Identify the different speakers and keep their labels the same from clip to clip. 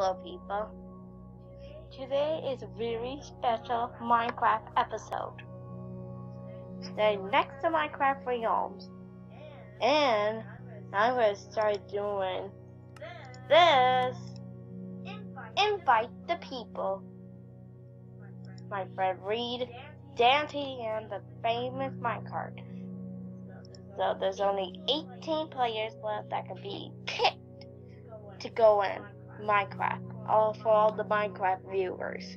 Speaker 1: Hello people. Today is a very special Minecraft episode. Today next to Minecraft Realms. And I'm going to start doing this. Invite the people. My friend Reed, Dante, and the famous Minecraft. So there's only 18 players left that can be picked to go in Minecraft. All for all the Minecraft viewers.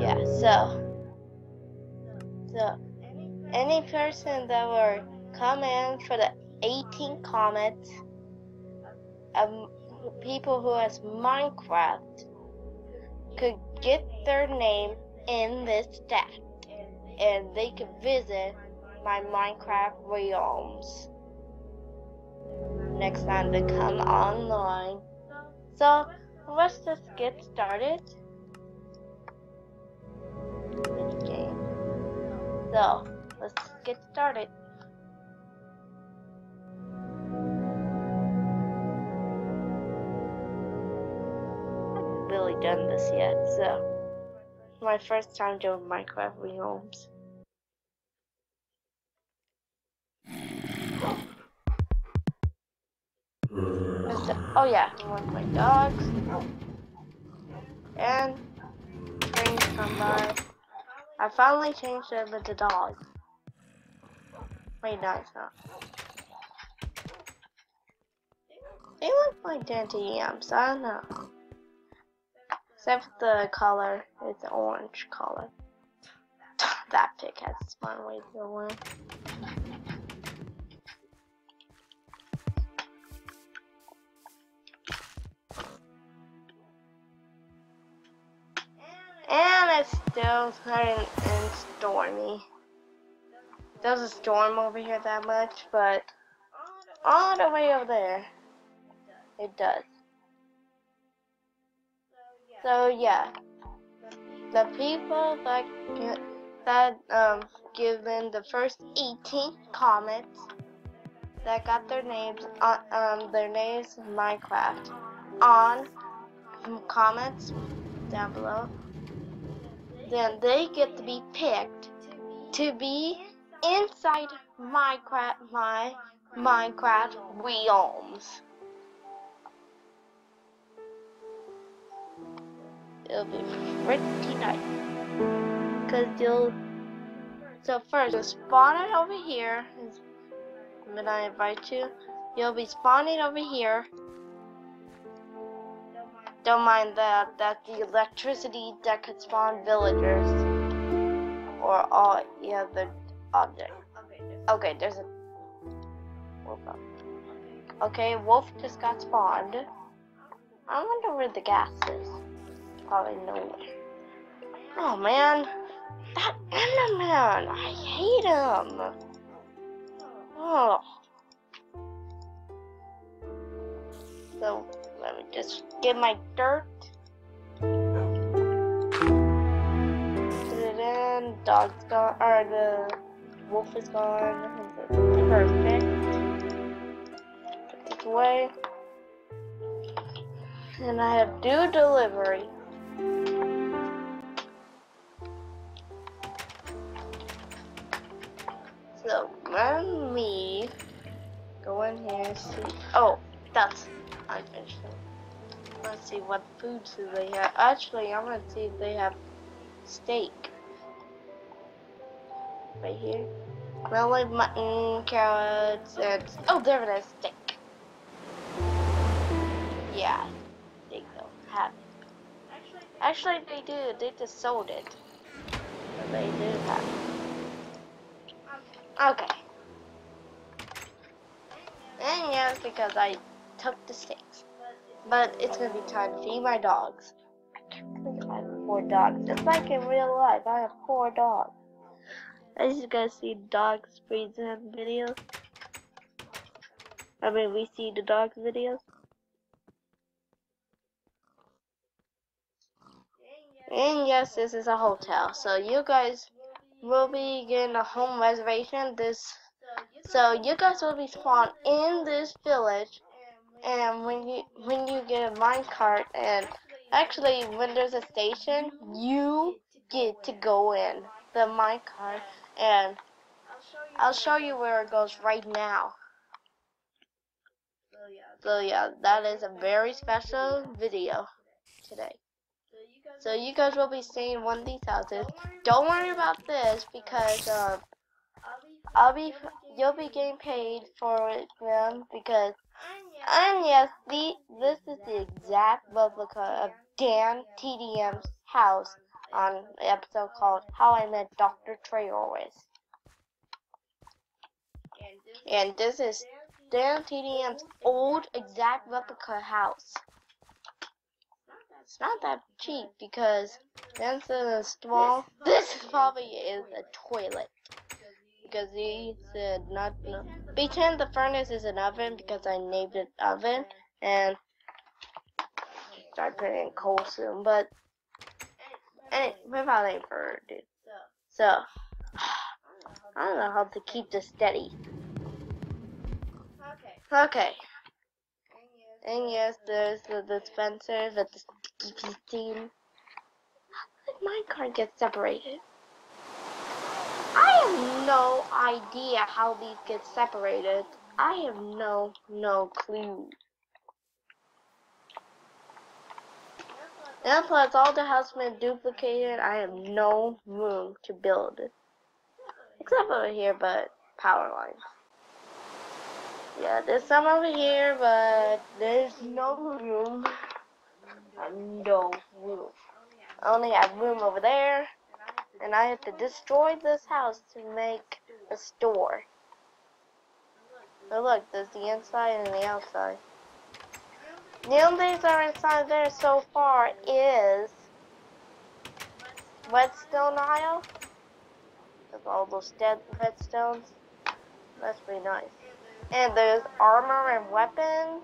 Speaker 1: Yeah, so so any person that will come in for the 18 comments um people who has Minecraft could get their name in this stat and they could visit my Minecraft realms next time to come online. So let's just get started. So let's get started. I haven't really done this yet, so my first time doing Minecraft Realms. Oh yeah, one of my dogs. And trains come by. I finally changed them into dogs. Wait, no, it's not. They look like Dante yams, I don't know. Except for the color, it's orange color. that pick has smart way to go still starting and stormy. Doesn't storm over here that much, but all the way over there, it does. So yeah, the people that that um given the first 18 comments that got their names on um their names in Minecraft on comments down below then they get to be picked to be inside Minecraft my Minecraft realms. It'll be pretty nice. Cause you'll so first you'll spawn it over here. When I invite you, you'll be spawning over here. Don't mind that. That's the electricity that could spawn villagers. Or all the other objects. Okay, there's a wolf up. Okay, wolf just got spawned. I wonder where the gas is. Probably nowhere. Oh man. That Enderman! I hate him! Oh. So let me just get my dirt. Put it in. Dog's gone. Or the wolf is gone. Perfect. Put this away. And I have due delivery. So let me go in here and see. Oh, that's unfinished. Let's see what foods do they have. Actually, I'm gonna see if they have steak. Right here. Grilled mutton, carrots, and oh, there it is, steak. Yeah, they don't have it. Actually, they do. They just sold it. But they do have it. Okay. And yes, because I took the steaks. But it's gonna be time to feed my dogs. I have four dogs. It's like in real life, I have four dogs. As you guys see dogs freezing in videos. I mean, we see the dogs videos. And yes, this is a hotel. So you guys will be getting a home reservation. This, so you guys will be spawned in this village and when you when you get a minecart, and actually when there's a station, you get to go in the minecart, and I'll show you where it goes right now. So yeah, that is a very special video today. So you guys will be seeing one of these houses. Don't worry about this because um, I'll be you'll be getting paid for them because and yes, the this is the exact replica of Dan TDM's house on episode called How I Met Dr. Trayaurus. And this is Dan TDM's old exact replica house. It's not that cheap because this is a small. This probably is a toilet because he said not. No. Pretend the furnace is an oven because I named it oven and start putting in coal soon. But and we're probably for. So I don't know how to keep this steady. Okay. Okay. And yes, there's the dispenser with the sticky steam. My card get separated? I have no idea how these get separated. I have no, no clue. And plus, all the house been duplicated. I have no room to build. Except over here, but power lines. Yeah, there's some over here, but there's no room. No room. I only have room over there, and I have to destroy this house to make a store. But look, there's the inside and the outside. The only things that are inside there so far is Whetstone Isle. With all those dead whetstones. That's pretty nice. And there's armor and weapons.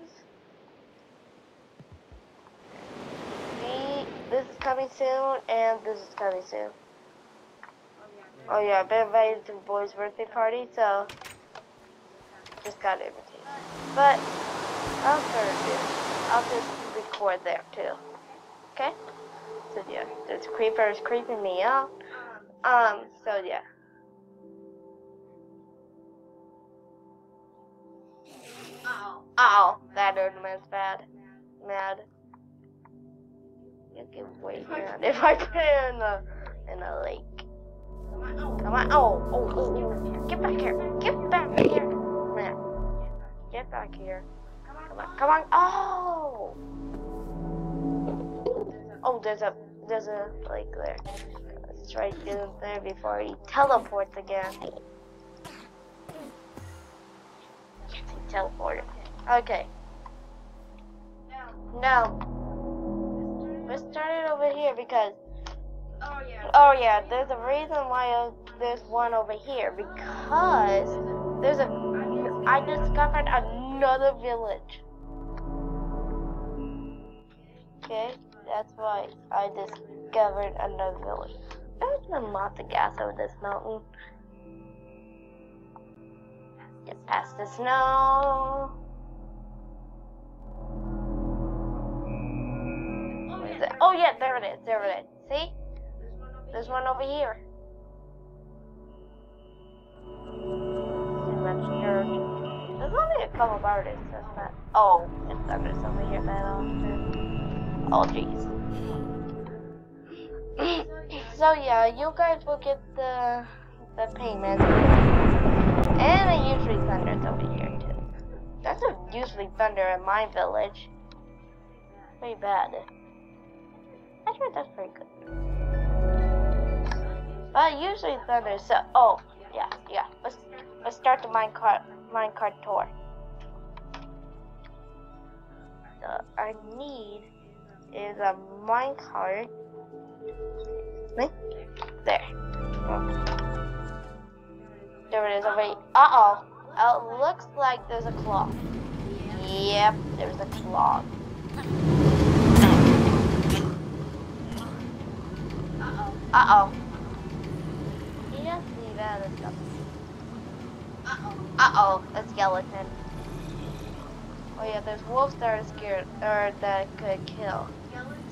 Speaker 1: this is coming soon, and this is coming soon. Oh yeah, I've been invited to a boy's birthday party, so just got invitation. But I'll sort of do. I'll just record there too. Okay? So yeah, there's creepers creeping me out. Um, so yeah. Oh, that ornament's bad. Mad. You can wait if I put it in a in a lake. Come on, oh, oh, oh, oh, get back here, get back here, man, get back here. Come on, come on, oh, oh, there's a there's a lake there. Let's try to get there before he teleports again. Yes, he teleported. Okay. No. Let's start it over here because.
Speaker 2: Oh yeah.
Speaker 1: Oh yeah, there's a reason why uh, there's one over here because there's a. I discovered another village. Okay, that's why I discovered another village. There's been lots of gas over this mountain. Get past the snow. Oh yeah, there it is, there it is. See? There's one over here. Dirt. There's only a couple of artists, that's not. Oh, it's artists over here often. Oh jeez. so yeah, you guys will get the the payment. And it usually thunders over here too. That's a usually thunder in my village. Pretty bad. I Actually, that's pretty good. But usually thunder. So, oh, yeah, yeah. Let's let's start the minecart minecart tour. So I need is a minecart. There. There it is over. Uh oh. It looks like there's a claw. Yep, there's a claw. Uh-oh. You just stuff. Uh-oh. Uh-oh, a skeleton. Oh yeah, there's wolves that are scared, or that could kill.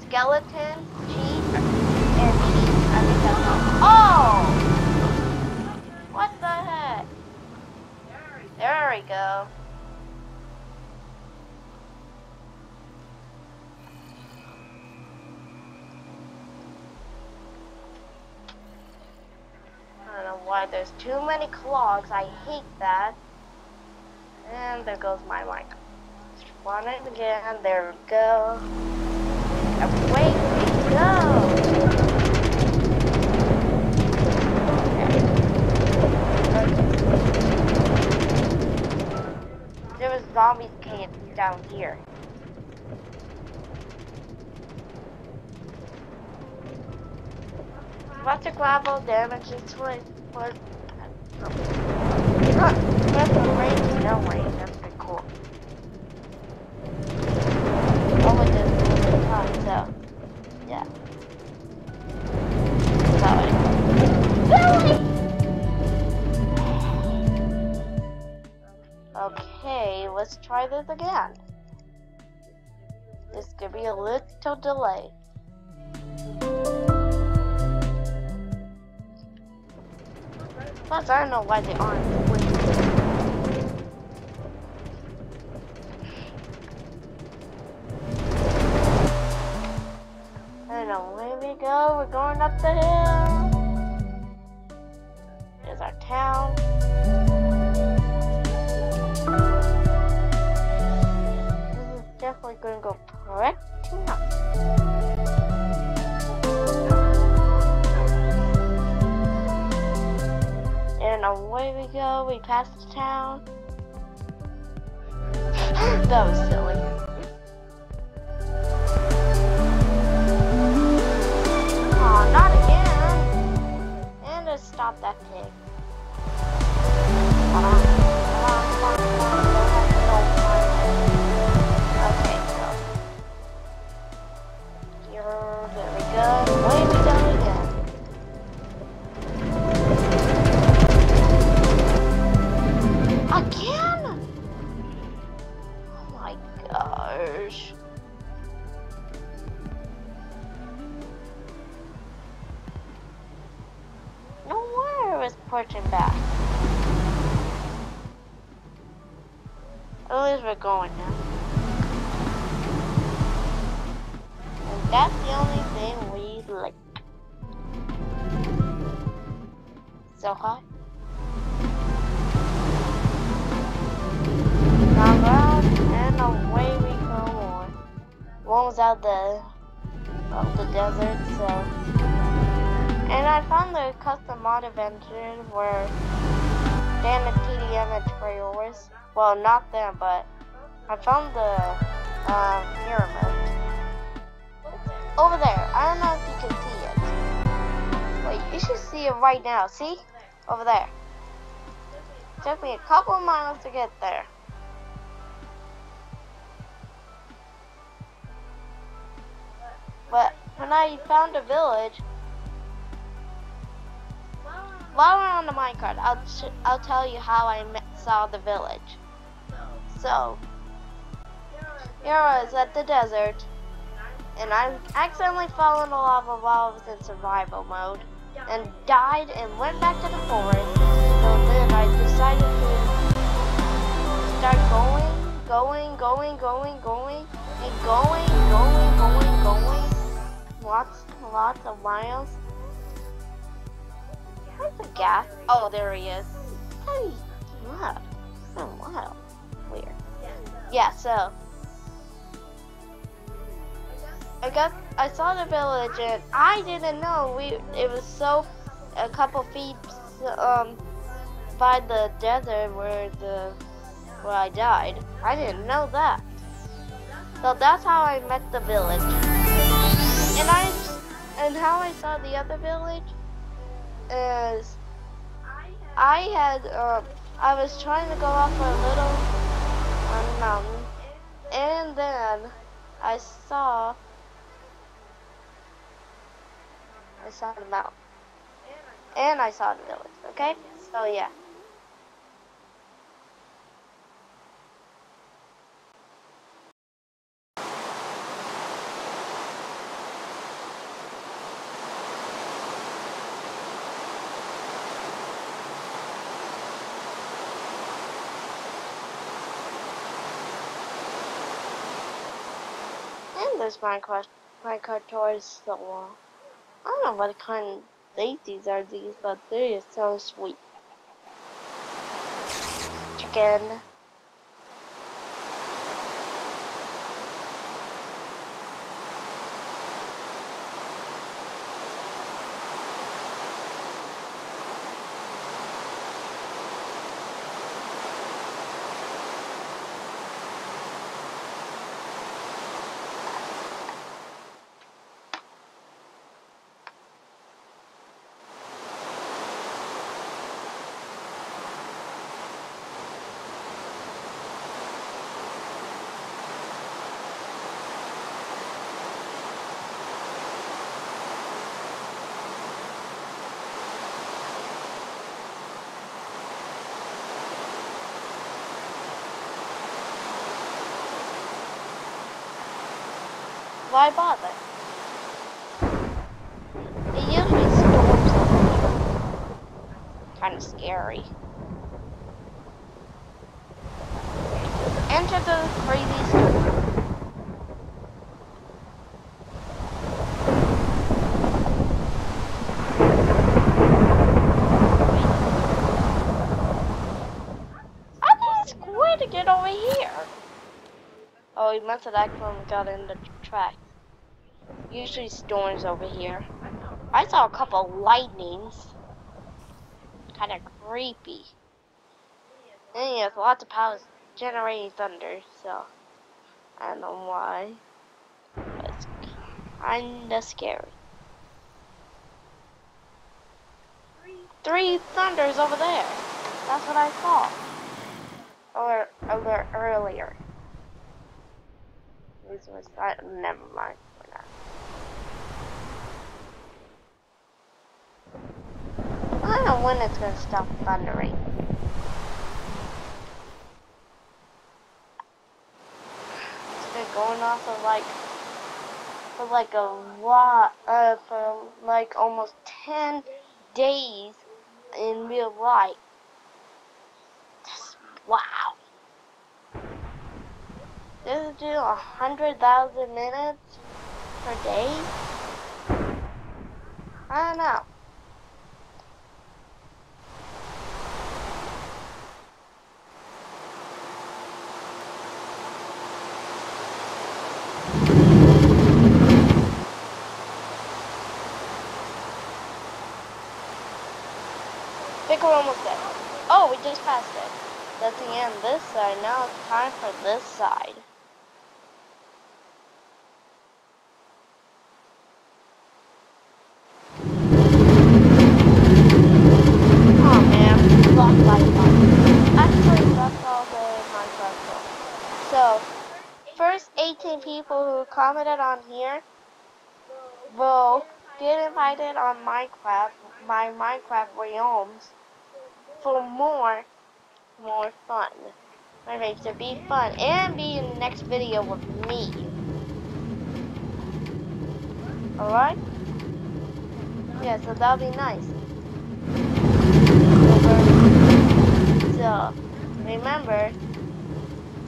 Speaker 1: Skeleton, sheep, and sheep. I think that's all. Oh! What the heck? There we go. There's too many clogs. I hate that. And there goes my mic. Spawn it again. There we go. Away we go. There was zombies camped down here. Lots of gravel damage is a range, no range, that's cool. Oh, does move a so yeah. Okay, let's try this again. This could be a little delay. Plus, I don't know why they aren't. And away we go. We're going up the hill. There's our town. We go. We pass the town. that was silly. So hot. Now round and away we go on. One was out the of the desert, so and I found the custom mod adventure where Dan and TDM and Trayaurus. Well, not them, but I found the um, pyramid. Over there. I don't know if you can see it. Wait, you should see it right now. See? Over there. Took me a couple of miles to get there. But when I found a village, while we're on the minecart, I'll I'll tell you how I saw the village. So here I was at the desert, and I accidentally fell in the lava while I was in survival mode, and died and went back to the forest. So then I decided to start going, going, going, going, going, and going, going, going, going. Lots, lots of miles. Where's the gas? Oh, there he is. Hey, what? Wow. Weird. Yeah, so. I got, I saw the village and I didn't know we, it was so, a couple feet, um, by the desert where the, where I died. I didn't know that. So that's how I met the village. And I, and how I saw the other village is I had um I was trying to go off a little a mountain and then I saw I saw the mountain. And I saw the village, okay? So, yeah. And there's Minecraft, Minecraft toys the wall. I don't know what kind of daisies are these, but they are so sweet. Chicken. Why bother? It usually storms here. Kind of scary. Enter the crazy storm. Get over here. Oh, he must have accidentally got in the track. Usually storms over here. I saw a couple lightnings. Kind of creepy. And lots of powers generating thunder, so I don't know why. But it's kinda scary. Three thunders over there. That's what I saw. Or alert earlier. This was I, never mind. We're not. I don't know when it's gonna stop thundering. It's been going off for like for like a lot uh for like almost ten days in real life. Wow. This is do a hundred thousand minutes per day? I don't know. We're almost there. Oh, we just passed it. That's the end this side. Now it's time for this side. Oh first 18 people who commented on here will get invited on Minecraft, my Minecraft realms, for more, more fun. Okay, to be fun and be in the next video with me. Alright? Yeah, so that'll be nice. So, remember,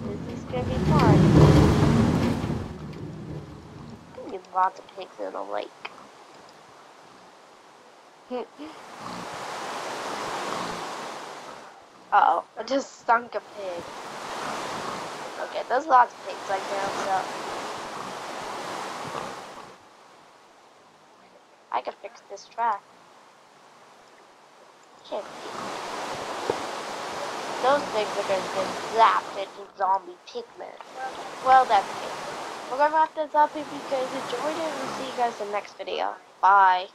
Speaker 1: this is gonna be fun. There's lots of pigs in the lake. Uh oh, I just stunk a pig. Okay, there's lots of pigs like there, so. I can fix this track. Can't be. Those pigs are gonna get zapped into zombie pigmen. Well, that's it. We're gonna wrap this up if you guys enjoyed it, and we'll see you guys in the next video. Bye.